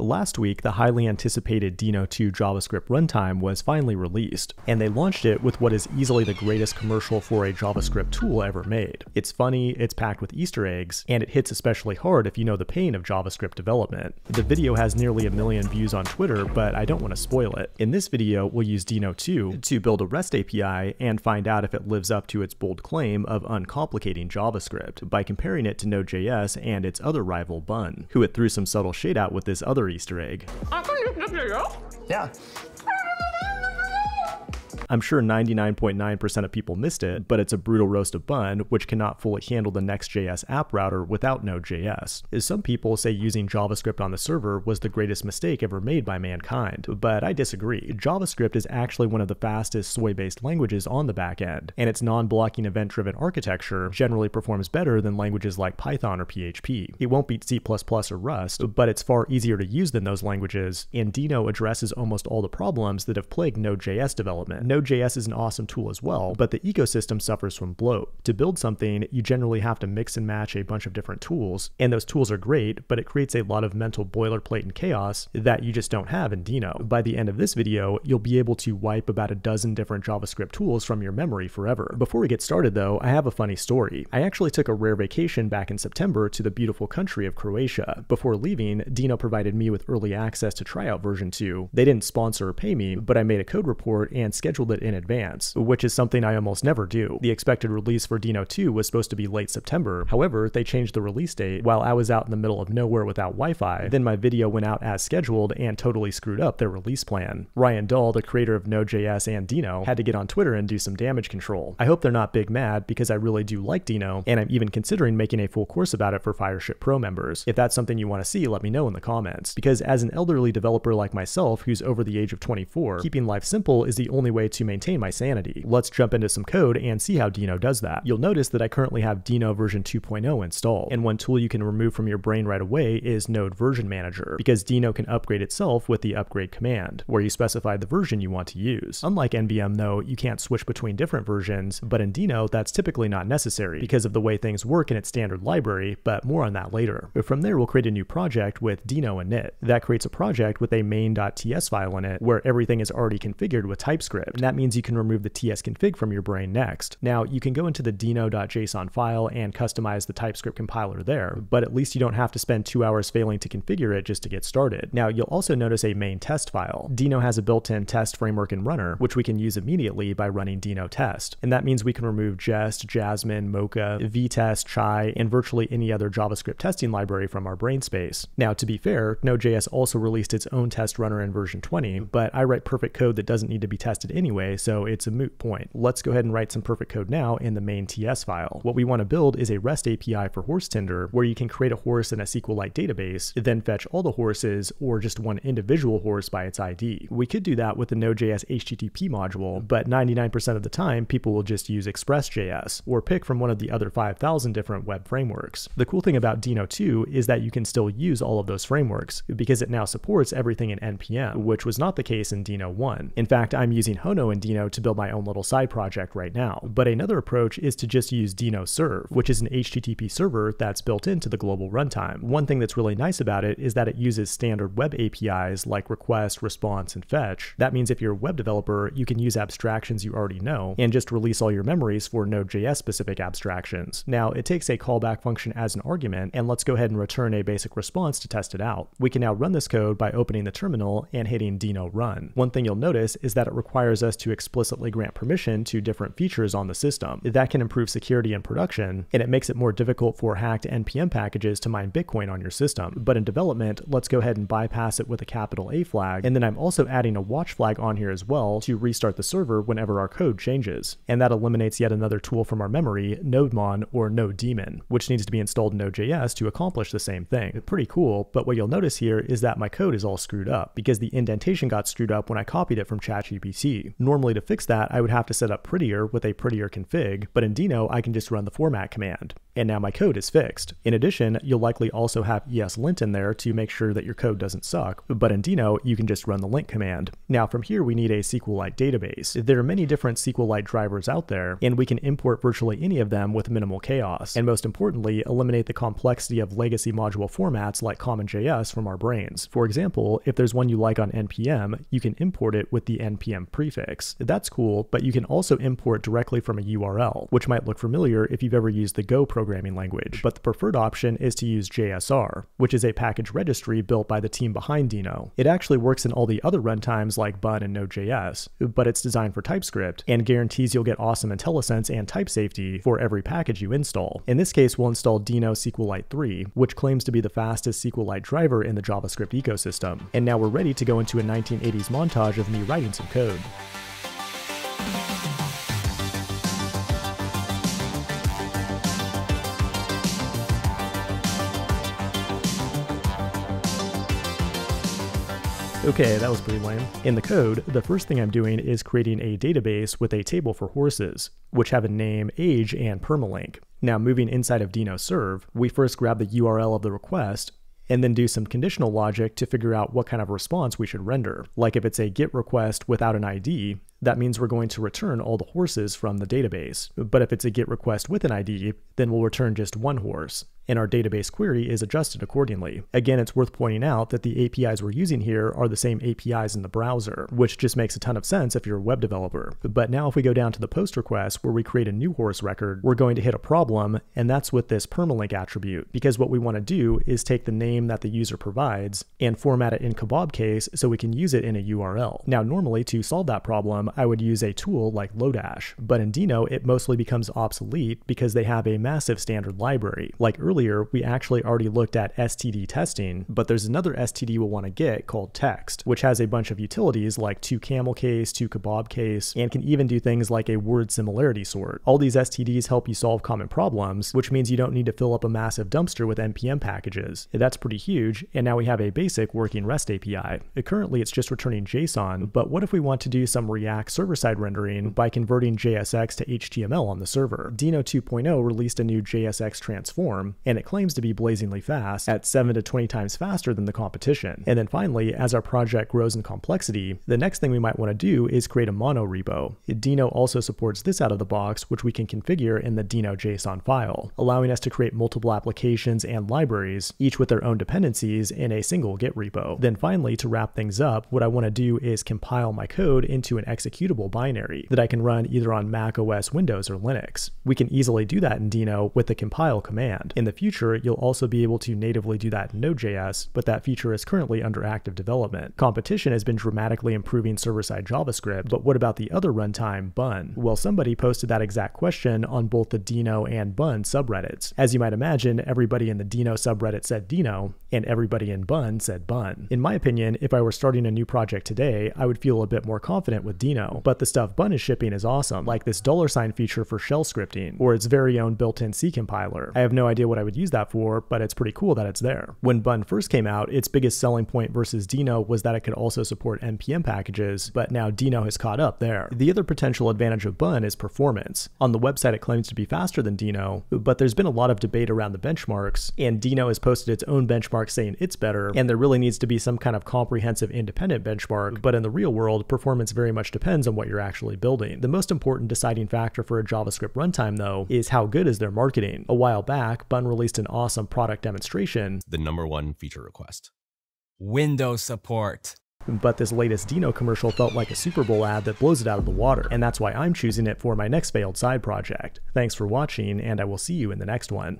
Last week, the highly anticipated Deno 2 JavaScript runtime was finally released, and they launched it with what is easily the greatest commercial for a JavaScript tool ever made. It's funny, it's packed with Easter eggs, and it hits especially hard if you know the pain of JavaScript development. The video has nearly a million views on Twitter, but I don't want to spoil it. In this video, we'll use Deno 2 to build a REST API and find out if it lives up to its bold claim of uncomplicating JavaScript by comparing it to Node.js and its other rival Bun, who it threw some subtle shade at with this other Easter egg. Yeah. I'm sure 99.9% of people missed it, but it's a brutal roast of bun, which cannot fully handle the Next.js app router without Node.js. Some people say using JavaScript on the server was the greatest mistake ever made by mankind, but I disagree. JavaScript is actually one of the fastest soy-based languages on the back end, and its non-blocking event-driven architecture generally performs better than languages like Python or PHP. It won't beat C++ or Rust, but it's far easier to use than those languages, and Deno addresses almost all the problems that have plagued Node.js development. Node.js is an awesome tool as well, but the ecosystem suffers from bloat. To build something, you generally have to mix and match a bunch of different tools, and those tools are great, but it creates a lot of mental boilerplate and chaos that you just don't have in Deno. By the end of this video, you'll be able to wipe about a dozen different JavaScript tools from your memory forever. Before we get started though, I have a funny story. I actually took a rare vacation back in September to the beautiful country of Croatia. Before leaving, Deno provided me with early access to try out version 2. They didn't sponsor or pay me, but I made a code report and scheduled it in advance, which is something I almost never do. The expected release for Deno 2 was supposed to be late September. However, they changed the release date while I was out in the middle of nowhere without Wi-Fi. Then my video went out as scheduled and totally screwed up their release plan. Ryan Dahl, the creator of Node.js and Deno, had to get on Twitter and do some damage control. I hope they're not big mad because I really do like Deno, and I'm even considering making a full course about it for Fireship Pro members. If that's something you want to see, let me know in the comments. Because as an elderly developer like myself who's over the age of 24, keeping life simple is the only way to maintain my sanity. Let's jump into some code and see how Deno does that. You'll notice that I currently have Deno version 2.0 installed, and one tool you can remove from your brain right away is Node Version Manager, because Deno can upgrade itself with the upgrade command, where you specify the version you want to use. Unlike NVM though, you can't switch between different versions, but in Deno that's typically not necessary because of the way things work in its standard library, but more on that later. But from there we'll create a new project with Deno init. That creates a project with a main.ts file in it where everything is already configured with TypeScript. And that means you can remove the tsconfig from your brain next. Now, you can go into the deno.json file and customize the TypeScript compiler there, but at least you don't have to spend two hours failing to configure it just to get started. Now, you'll also notice a main test file. Deno has a built-in test framework and runner, which we can use immediately by running deno test. And that means we can remove Jest, Jasmine, Mocha, Vitest, Chai, and virtually any other JavaScript testing library from our brain space. Now, to be fair, Node.js also released its own test runner in version 20, but I write perfect code that doesn't need to be tested anyway, so it's a moot point. Let's go ahead and write some perfect code now in the main TS file. What we want to build is a REST API for Horse Tinder, where you can create a horse in a SQLite database, then fetch all the horses or just one individual horse by its ID. We could do that with the Node.js HTTP module, but 99% of the time people will just use Express.js or pick from one of the other 5,000 different web frameworks. The cool thing about Deno 2 is that you can still use all of those frameworks because it now supports everything in NPM, which was not the case in Deno 1. In fact, I'm using Hono in Deno to build my own little side project right now. But another approach is to just use Deno Serve, which is an HTTP server that's built into the global runtime. One thing that's really nice about it is that it uses standard web APIs like request, response, and fetch. That means if you're a web developer, you can use abstractions you already know and just release all your memories for Node.js specific abstractions. Now, it takes a callback function as an argument, and let's go ahead and return a basic response to test it out. We can now run this code by opening the terminal and hitting Deno run. One thing you'll notice is that it requires us to explicitly grant permission to different features on the system. That can improve security in production, and it makes it more difficult for hacked NPM packages to mine Bitcoin on your system. But in development, let's go ahead and bypass it with a capital A flag, and then I'm also adding a watch flag on here as well to restart the server whenever our code changes. And that eliminates yet another tool from our memory, NodeMon or NodeDaemon, which needs to be installed in Node.js to accomplish the same thing. Pretty cool, but what you'll notice here is that my code is all screwed up because the indentation got screwed up when I copied it from ChatGPT. Normally to fix that, I would have to set up prettier with a prettier config, but in Deno, I can just run the format command. And now my code is fixed. In addition, you'll likely also have ESLint in there to make sure that your code doesn't suck, but in Deno, you can just run the lint command. Now from here, we need a SQLite database. There are many different SQLite drivers out there, and we can import virtually any of them with minimal chaos, and most importantly, eliminate the complexity of legacy module formats like CommonJS from our brains. For example, if there's one you like on NPM, you can import it with the NPM prefix. That's cool, but you can also import directly from a URL, which might look familiar if you've ever used the Go programming language. But the preferred option is to use JSR, which is a package registry built by the team behind Deno. It actually works in all the other runtimes like Bun and Node.js, but it's designed for TypeScript and guarantees you'll get awesome IntelliSense and type safety for every package you install. In this case, we'll install Deno SQLite 3, which claims to be the fastest SQLite driver in the JavaScript ecosystem. And now we're ready to go into a 1980s montage of me writing some code. Okay, that was pretty lame. In the code, the first thing I'm doing is creating a database with a table for horses, which have a name, age, and permalink. Now moving inside of Deno serve, we first grab the URL of the request, and then do some conditional logic to figure out what kind of response we should render. Like if it's a GET request without an ID, that means we're going to return all the horses from the database. But if it's a GET request with an ID, then we'll return just one horse and our database query is adjusted accordingly. Again, it's worth pointing out that the APIs we're using here are the same APIs in the browser, which just makes a ton of sense if you're a web developer. But now if we go down to the post request where we create a new horse record, we're going to hit a problem, and that's with this permalink attribute, because what we want to do is take the name that the user provides and format it in kebab case so we can use it in a URL. Now, normally to solve that problem, I would use a tool like Lodash, but in Deno, it mostly becomes obsolete because they have a massive standard library. Like earlier earlier, we actually already looked at STD testing, but there's another STD we'll want to get called text, which has a bunch of utilities like to camel case, to kebab case, and can even do things like a word similarity sort. All these STDs help you solve common problems, which means you don't need to fill up a massive dumpster with NPM packages. That's pretty huge, and now we have a basic working REST API. Currently, it's just returning JSON, but what if we want to do some React server-side rendering by converting JSX to HTML on the server? Deno 2.0 released a new JSX transform, and it claims to be blazingly fast at 7 to 20 times faster than the competition. And then finally, as our project grows in complexity, the next thing we might want to do is create a mono repo. Deno also supports this out of the box, which we can configure in the Deno JSON file, allowing us to create multiple applications and libraries, each with their own dependencies in a single Git repo. Then finally, to wrap things up, what I want to do is compile my code into an executable binary that I can run either on Mac OS, Windows, or Linux. We can easily do that in Deno with the compile command. In the future, you'll also be able to natively do that in Node.js, but that feature is currently under active development. Competition has been dramatically improving server-side JavaScript, but what about the other runtime, Bun? Well, somebody posted that exact question on both the Deno and Bun subreddits. As you might imagine, everybody in the Deno subreddit said Deno, and everybody in Bun said Bun. In my opinion, if I were starting a new project today, I would feel a bit more confident with Deno, but the stuff Bun is shipping is awesome, like this dollar sign feature for shell scripting, or its very own built-in C compiler. I have no idea what I would use that for, but it's pretty cool that it's there. When Bun first came out, its biggest selling point versus Deno was that it could also support NPM packages, but now Deno has caught up there. The other potential advantage of Bun is performance. On the website, it claims to be faster than Deno, but there's been a lot of debate around the benchmarks, and Deno has posted its own benchmark saying it's better, and there really needs to be some kind of comprehensive independent benchmark, but in the real world, performance very much depends on what you're actually building. The most important deciding factor for a JavaScript runtime, though, is how good is their marketing. A while back, Bun released an awesome product demonstration. The number one feature request. Windows support. But this latest Deno commercial felt like a Super Bowl ad that blows it out of the water, and that's why I'm choosing it for my next failed side project. Thanks for watching, and I will see you in the next one.